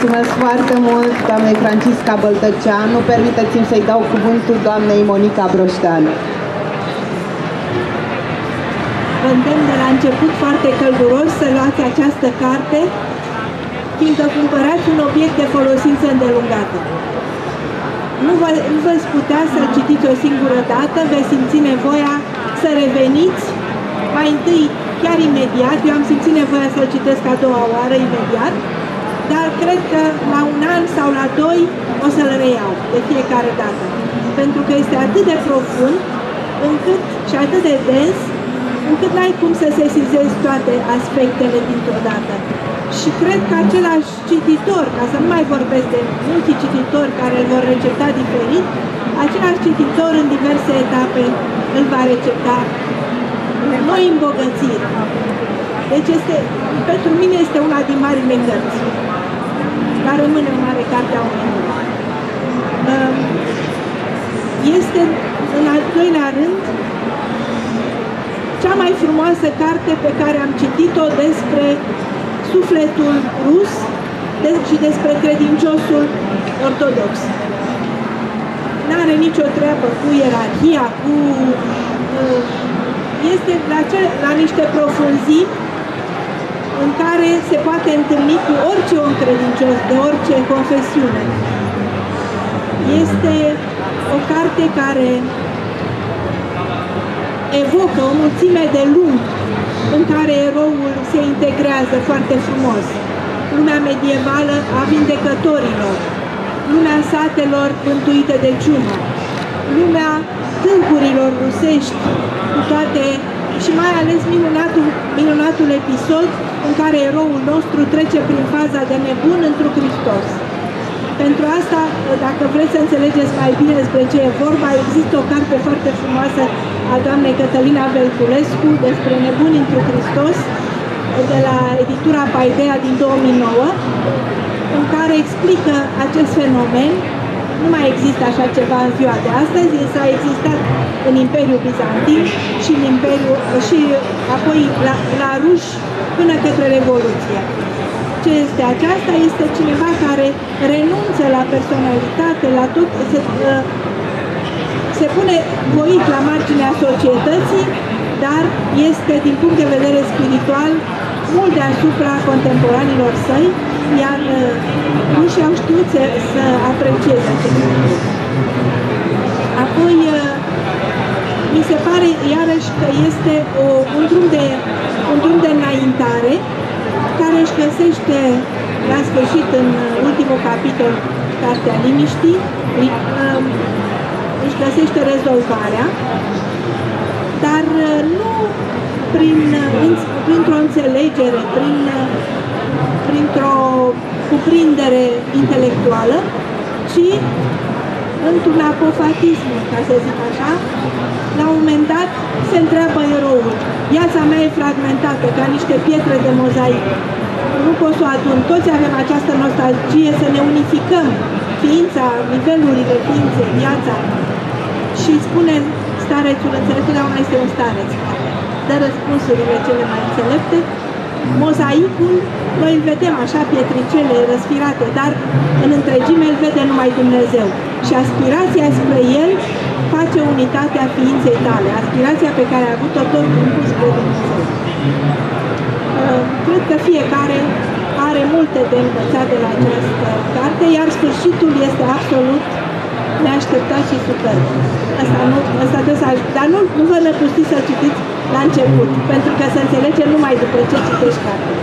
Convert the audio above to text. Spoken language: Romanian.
Mulțumesc foarte mult, doamnei Francisca Băltăceanu. Permiteți-mi să-i dau cuvântul doamnei Monica Broștean. Vă îndemn de la început foarte călduros să luați această carte, fiindcă cumpărați un obiect de folosință îndelungată. Nu, vă, nu veți putea să-l citiți o singură dată, veți simți nevoia să reveniți mai întâi, chiar imediat, eu am simțit nevoia să-l citesc a doua oară, imediat, dar cred că la un an sau la doi o să-l reiau de fiecare dată. Pentru că este atât de profund încât, și atât de dens, încât n-ai cum să sesizezi toate aspectele dintr-o dată. Și cred că același cititor, ca să nu mai vorbesc de multi cititori care îl vor recepta diferit, același cititor în diverse etape îl va recepta noi îmbogățiri. Deci este, pentru mine este una din marile cărți dar rămâne o mare carte a omenirii. Este, în al doilea rând, cea mai frumoasă carte pe care am citit-o despre sufletul rus și despre credinciosul ortodox. N-are nicio treabă cu ierarhia, cu... Uh, este la, ce, la niște profunzimi în care se poate întâlni cu orice om credincios, de orice confesiune. Este o carte care evocă o mulțime de lumi în care eroul se integrează foarte frumos. Lumea medievală a vindecătorilor, lumea satelor pântuite de ciumă, lumea tâncurilor rusești, cu toate și mai ales minunatul, minunatul episod în care eroul nostru trece prin faza de nebun într-un Hristos. Pentru asta, dacă vreți să înțelegeți mai bine despre ce e vorba, există o carte foarte frumoasă a doamnei Cătălina Velculescu despre nebuni într-un Hristos, de la editura Paidea din 2009, în care explică acest fenomen. Nu mai există așa ceva în ziua de astăzi, însă a existat în Imperiul Bizantin și în Imperiul și apoi la, la ruși până către Revoluție. Ce este aceasta? Este cineva care renunță la personalitate, la tot, se, uh, se pune voit la marginea societății, dar este, din punct de vedere spiritual, mult deasupra contemporanilor săi, iar uh, nu și-au știut să, să aprecieze acest lucru. Apoi, uh, mi se pare iarăși că este o, un drum de un drum de înaintare care își găsește la sfârșit în ultimul capitol Cartea Liniștii, um, își găsește rezolvarea, dar uh, nu prin, uh, printr-o înțelegere, prin, uh, printr-o cuprindere intelectuală, ci într-un apofatism, ca să zic așa, la un moment dat se întreabă eroul. Viața mea e fragmentată, ca niște pietre de mozaic. Nu pot să o adun. Toți avem această nostalgie să ne unificăm ființa, nivelurile ființei, viața. Și spune starețul, înțeleptul mai este un stareț. Dă răspunsurile cele mai înțelepte. Mozaicul, noi îl vedem așa, pietricele răsfirate, dar în întregime îl vede numai Dumnezeu. Și aspirația spre el face unitatea ființei tale, aspirația pe care a avut-o tot timpul spre Dumnezeu. Uh, cred că fiecare are multe de învățat de la această carte, iar sfârșitul este absolut neașteptat și super. Asta, nu, asta trebuie să Dar nu, nu vă lăpuștiți să citiți la început, pentru că se înțelege numai după ce citești cartea.